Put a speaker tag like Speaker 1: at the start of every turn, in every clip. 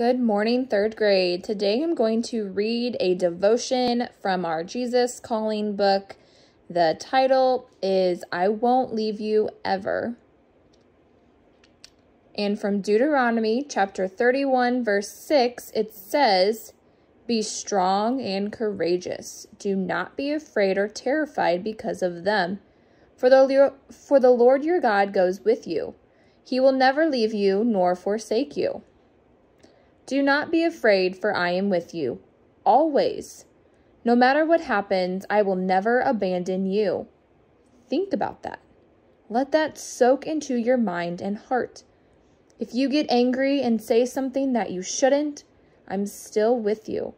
Speaker 1: Good morning, third grade. Today I'm going to read a devotion from our Jesus Calling book. The title is I Won't Leave You Ever. And from Deuteronomy chapter 31, verse 6, it says, Be strong and courageous. Do not be afraid or terrified because of them. For the, for the Lord your God goes with you. He will never leave you nor forsake you. Do not be afraid, for I am with you, always. No matter what happens, I will never abandon you. Think about that. Let that soak into your mind and heart. If you get angry and say something that you shouldn't, I'm still with you.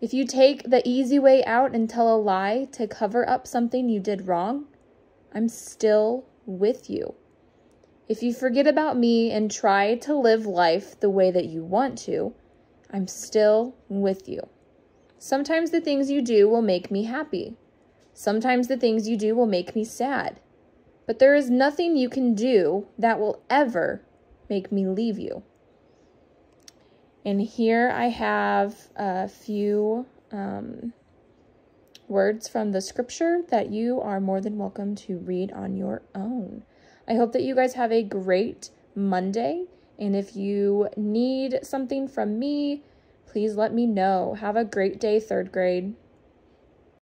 Speaker 1: If you take the easy way out and tell a lie to cover up something you did wrong, I'm still with you. If you forget about me and try to live life the way that you want to, I'm still with you. Sometimes the things you do will make me happy. Sometimes the things you do will make me sad. But there is nothing you can do that will ever make me leave you. And here I have a few um, words from the scripture that you are more than welcome to read on your own. I hope that you guys have a great Monday. And if you need something from me, please let me know. Have a great day, third grade.